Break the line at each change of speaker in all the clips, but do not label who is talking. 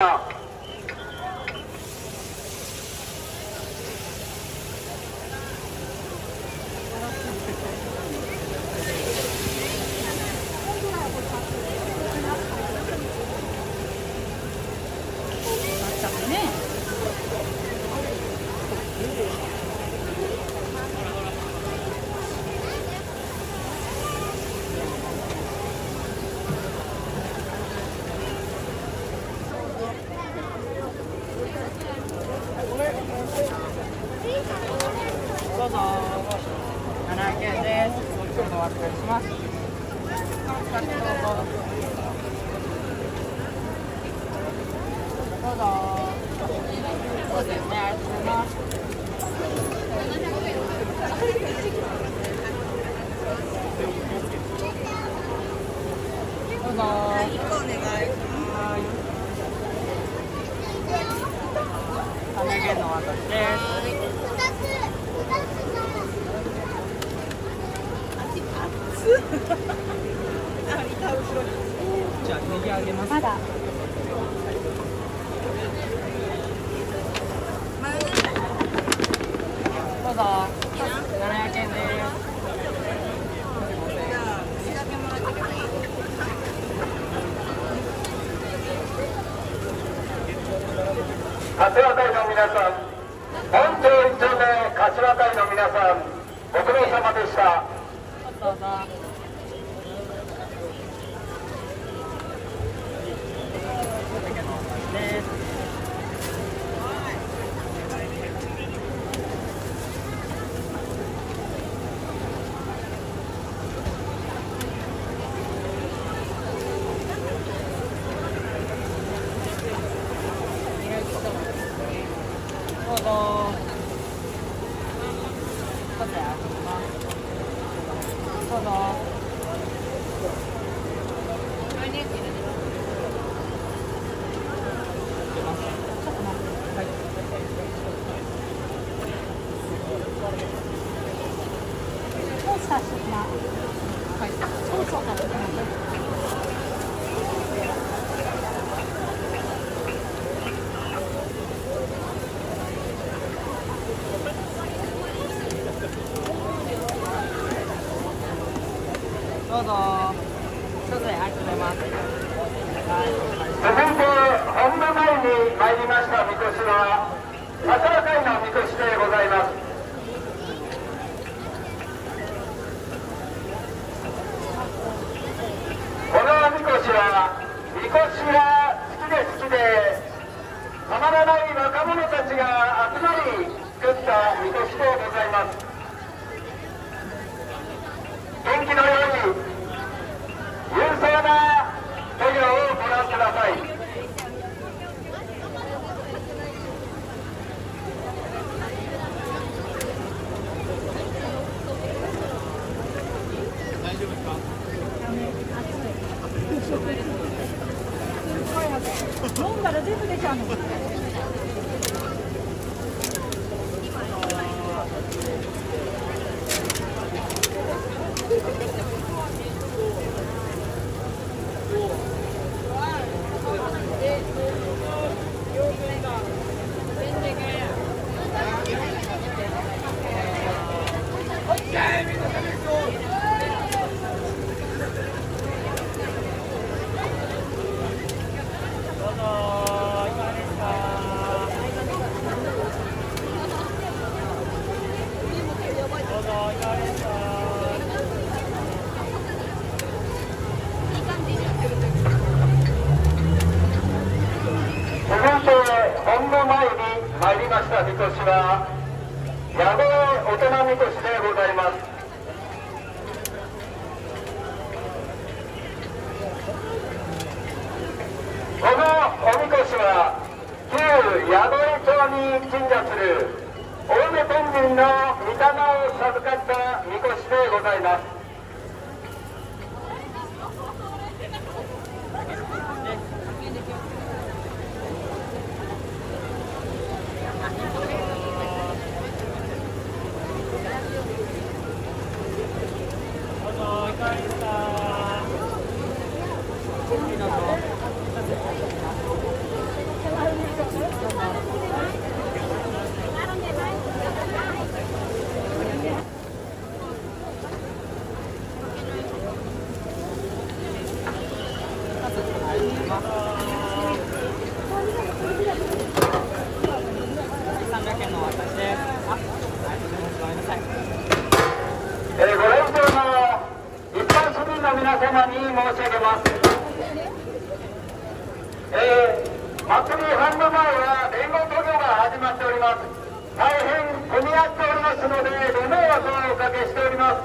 York. ありがとうございます。お願いします。じゃあ、右上げます。まだ。柏
隊の皆さん
本町一丁目
柏隊の皆さんご苦
労
様でした
続いて
本部前に参りましたみこしは桜会のみこしでございますこのみこしはみこしが好きで好きでたまらない若者たちが集まり作ったみこしでございます元気のように勇壮な作業をご覧ください飲んだら全部出ちゃうの？神輿は矢後大人みこしでございますこのおみこしは旧矢野町に鎮座する大梅天神の御霊を授かったみこしでございます様に申し上げます。えー、祭り半部前は連合投票が始まっております。大変混み合っておりますので、ご迷惑をおかけしております。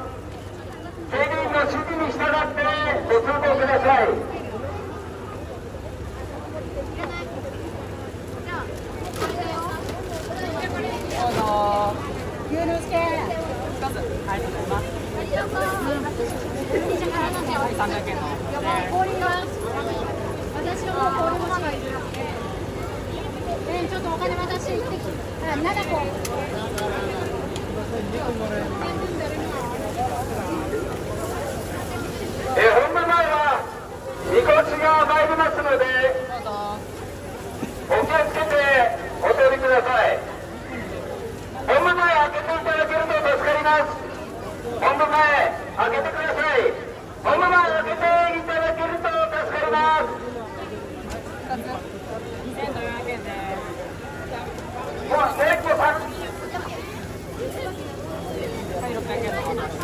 警備員の指示に従ってご通報ください。
ありがとうございます。300円の氷が私はも
氷ままい。るえー、ちょっとお金私行ってきて7個本番前開けてい。ただけると助かります本番前開
けて
ください本番前開けていただけると助かります2つ
2400円ですもう
ねこさん
はい600円の方です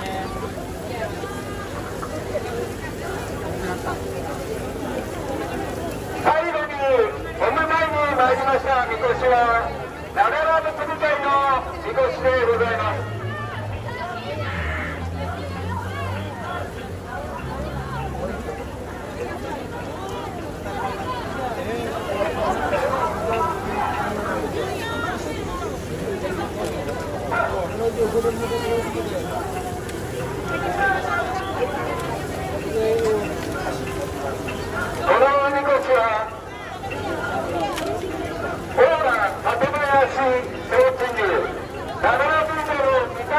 最後に本番前に参りましたみこしは長良仏舞台のみこしでございますこのみこしはオーラ館林総知事長良神社の御棚を授か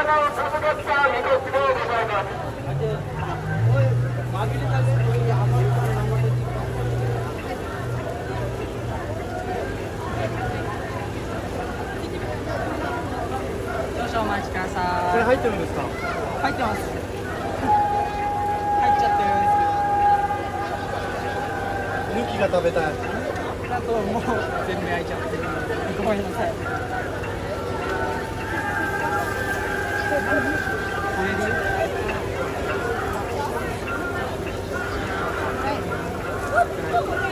ったみこしでございます少々
お待ちください。これ入ってるんですか？入ってます。入っちゃってるんです抜きが食べたい。あともう全部焼いちゃってごめんなさい Thank you.